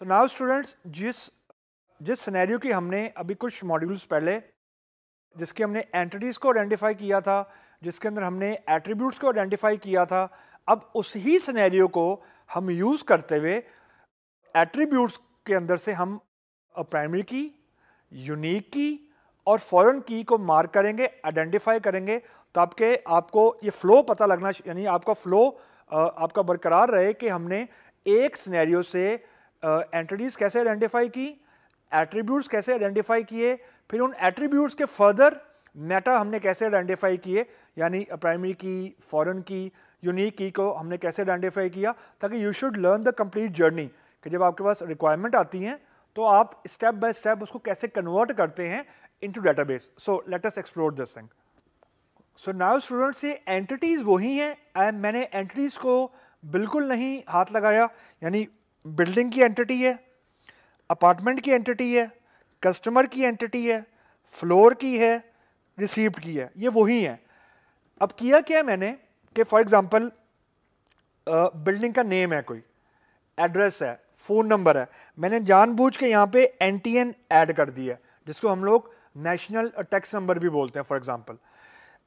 Now students जिस जिस scenario की हमने अभी कुछ मॉड्यूल्स पहले, जिसके हमने एंटिटीज़ को आइडेंटिफाई किया था, जिसके अंदर हमने एट्रीब्यूट्स को आइडेंटिफाई किया था, अब उस ही सिनेरियो को हम यूज़ करते हुए एट्रीब्यूट्स के अंदर से हम प्राइमरी की यूनिक की और फॉरेन की को मार्क करेंगे आइडेंटिफाई करेंगे तो आपके आपको ये फ्लो पता लगना, यानी आपका फ्लो आपका बरकरार रहे कि हमने एक सिनेरियो से एंटिटीज कैसे आइडेंटिफाई की? एट्रीब्यूट्स कैसे आइडेंटिफाई किए? फिर उन एट्रीब्यूट्स के फर्दर मेटा हमने कैसे आइडेंटिफाई किए? यानी प्राइमरी की फॉरेन की यूनिक की को हमने कैसे आइडेंटिफाई किया? ताकि you should learn the complete journey कि जब आपके पास रिक्वायरमेंट आती हैं तो आप स्टेप बाय स्टेप उसको कैसे कन्वर्ट करते हैं into database so let us explore this thing so now students ये एंटिटीज़ वही हैं मैंने एंटिटीज़ को बिल्कुल नहीं हाथ लगाया। यानी बिल्डिंग की एंटिटी है, अपार्टमेंट की एंटिटी है, कस्टमर की एंटिटी है, फ्लोर की है रिसीप्ट की है, ये वही है। अब किया क्या है मैंने कि फॉर एग्जांपल बिल्डिंग का नेम है कोई एड्रेस है फ़ोन नंबर है, मैंने जानबूझ के यहाँ पे एन टी एन ऐड कर दिया है, जिसको हम लोग नेशनल टैक्स नंबर भी बोलते हैं फॉर एग्जांपल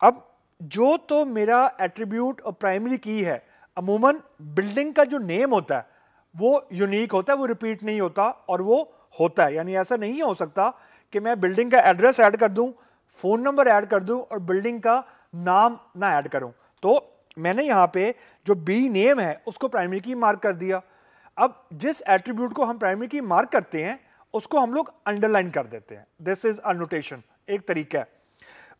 अब जो तो मेरा एट्रीब्यूट और प्राइमरी की है, अमूमन बिल्डिंग का जो नेम होता है वो यूनिक होता है, वो रिपीट नहीं होता और वो होता है। यानी ऐसा नहीं हो सकता कि मैं बिल्डिंग का एड्रेस ऐड कर दूँ फ़ोन नंबर ऐड कर दूँ और बिल्डिंग का नाम ना ऐड करूँ। तो मैंने यहाँ पे जो बी नेम है, उसको प्राइमरी की मार्क कर दिया। अब जिस एट्रीब्यूट को हम प्राइमरी की मार्क करते हैं, उसको हम लोग अंडरलाइन कर देते हैं। दिस इज़ अ नोटेशन एक तरीका है।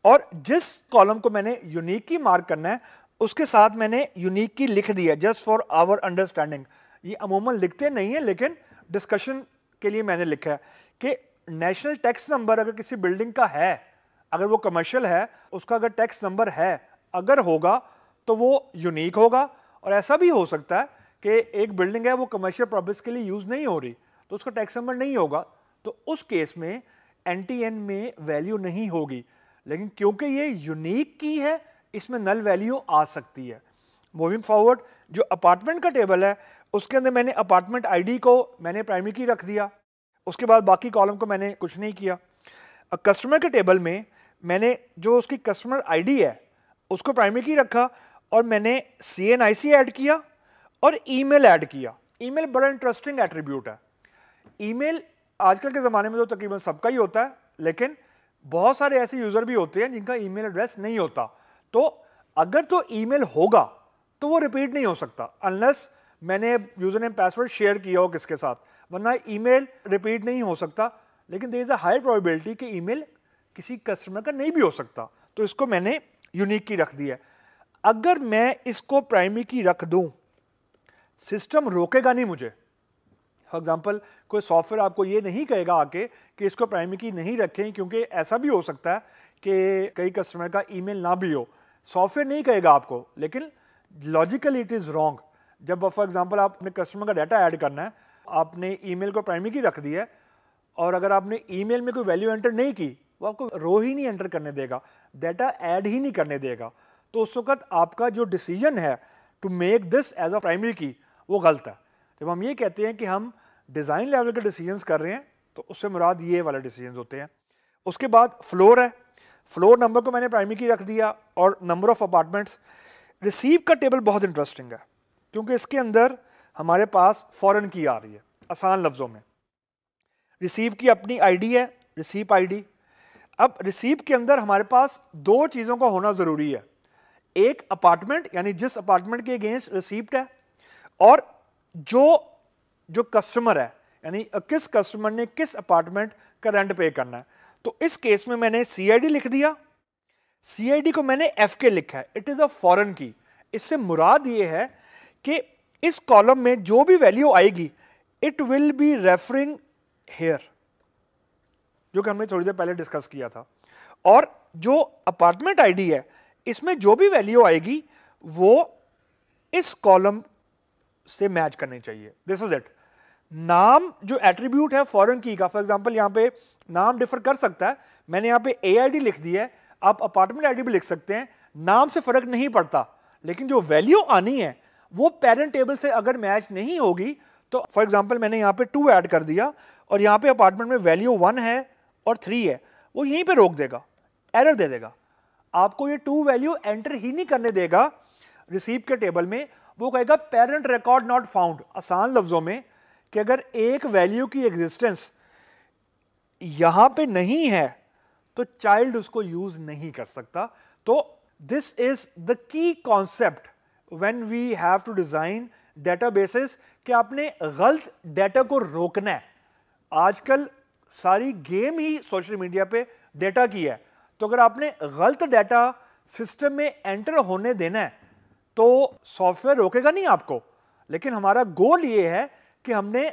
और जिस कॉलम को मैंने यूनिक की मार्क करना है, उसके साथ मैंने यूनिक की लिख दिया जस्ट फॉर आवर अंडरस्टैंडिंग ये अमूमन लिखते नहीं है, लेकिन डिस्कशन के लिए मैंने लिखा है कि नेशनल टैक्स नंबर अगर किसी बिल्डिंग का है, अगर वो कमर्शियल है, उसका अगर टैक्स नंबर है, अगर होगा तो वो यूनिक होगा। और ऐसा भी हो सकता है कि एक बिल्डिंग है, वो कमर्शियल पर्पज के लिए यूज़ नहीं हो रही तो उसका टैक्स नंबर नहीं होगा। तो उस केस में एन में वैल्यू नहीं होगी। लेकिन क्योंकि ये यूनिक की है, इसमें नल वैल्यू आ सकती है। मूविंग फॉरवर्ड जो अपार्टमेंट का टेबल है उसके अंदर मैंने अपार्टमेंट आईडी को मैंने प्राइमरी की रख दिया। उसके बाद बाकी कॉलम को मैंने कुछ नहीं किया। कस्टमर के टेबल में मैंने जो उसकी कस्टमर आईडी है, उसको प्राइमरी की रखा और मैंने सी एन आई सी ऐड किया और ईमेल ऐड किया। ईमेल बड़ा इंटरेस्टिंग एट्रीब्यूट है। ईमेल आजकल के ज़माने में तो तकरीबन सबका ही होता है, लेकिन बहुत सारे ऐसे यूज़र भी होते हैं जिनका ईमेल एड्रेस नहीं होता। तो अगर तो ईमेल होगा तो वो रिपीट नहीं हो सकता अनलेस मैंने यूज़र नेम पासवर्ड शेयर किया हो किसके साथ। वरना ईमेल रिपीट नहीं हो सकता, लेकिन there is a high probability कि ईमेल किसी कस्टमर का नहीं भी हो सकता। तो इसको मैंने यूनिक की रख दिया अगर मैं इसको प्राइमरी की रख दूँ सिस्टम रोकेगा नहीं मुझे। फॉर एग्ज़ाम्पल कोई सॉफ्टवेयर आपको ये नहीं कहेगा आके कि इसको प्राइमरी की नहीं रखें, क्योंकि ऐसा भी हो सकता है कि कई कस्टमर का ईमेल ना भी हो। सॉफ्टवेयर नहीं कहेगा आपको, लेकिन लॉजिकली इट इज़ रॉन्ग जब फॉर एग्जांपल अपने कस्टमर का डाटा ऐड करना है, आपने ईमेल को प्राइमरी की रख दी है, और अगर आपने ईमेल में कोई वैल्यू एंटर नहीं की, वो आपको रो ही नहीं एंटर करने देगा डाटा ऐड ही नहीं करने देगा। तो उस वक्त आपका जो डिसीज़न है to make this as a primary key वो गलत है। जब हम ये कहते हैं कि हम डिज़ाइन लेवल के डिसीजंस कर रहे हैं तो उससे मुराद ये वाले डिसीजंस होते हैं। उसके बाद फ्लोर है। फ्लोर नंबर को मैंने प्राइमरी की रख दिया, और नंबर ऑफ़ अपार्टमेंट्स रिसीव का टेबल बहुत इंटरेस्टिंग है। क्योंकि इसके अंदर हमारे पास फ़ॉरन की आ रही है, आसान लफ्ज़ों में। रिसीव की अपनी आईडी है रिसीव आईडी अब रिसीव के अंदर हमारे पास दो चीज़ों का होना ज़रूरी है। एक अपार्टमेंट यानी जिस अपार्टमेंट के अगेंस्ट रिसीप्ट है, और जो जो कस्टमर है, यानी किस कस्टमर ने किस अपार्टमेंट का रेंट पे करना है। तो इस केस में मैंने सीआईडी लिख दिया। सीआईडी को मैंने एफ़ के लिखा है। इट इज़ अ फॉरन की इससे मुराद ये है कि इस कॉलम में जो भी वैल्यू आएगी it will be referring here जो कि हमने थोड़ी देर पहले डिस्कस किया था। और जो अपार्टमेंट आईडी है, इसमें जो भी वैल्यू आएगी, वो इस कॉलम से मैच करनी चाहिए। दिस इज़ इट नाम जो एट्रीब्यूट है फॉरेन की का फॉर एग्जांपल यहाँ पे नाम डिफर कर सकता है। मैंने यहाँ पे एआईडी लिख दी है। आप अपार्टमेंट आईडी भी लिख सकते हैं। नाम से फ़र्क नहीं पड़ता, लेकिन जो वैल्यू आनी है वो पेरेंट टेबल से अगर मैच नहीं होगी तो फॉर एग्ज़ाम्पल मैंने यहाँ पे टू ऐड कर दिया, और यहाँ पे अपार्टमेंट में वैल्यू वन है और थ्री है, वो यहीं पे रोक देगा एरर दे देगा। आपको ये टू वैल्यू एंटर ही नहीं करने देगा रिसीव के टेबल में, वो कहेगा पेरेंट रिकॉर्ड नॉट फाउंड आसान लफ्जों में, कि अगर एक वैल्यू की एग्जिस्टेंस यहाँ पे नहीं है तो चाइल्ड उसको यूज़ नहीं कर सकता। तो this is the key concept when we have to design databases कि आपने गलत डेटा को रोकना है। आजकल सारी गेम ही सोशल मीडिया पे डेटा की है। तो अगर आपने गलत डेटा सिस्टम में एंटर होने देना है तो सॉफ्टवेयर रोकेगा नहीं आपको। लेकिन हमारा गोल ये है कि हमने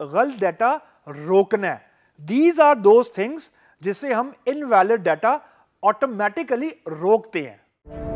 गलत डेटा रोकना है। दीज आर दोज थिंग्स जिसे हम इनवैलिड डाटा ऑटोमेटिकली रोकते हैं।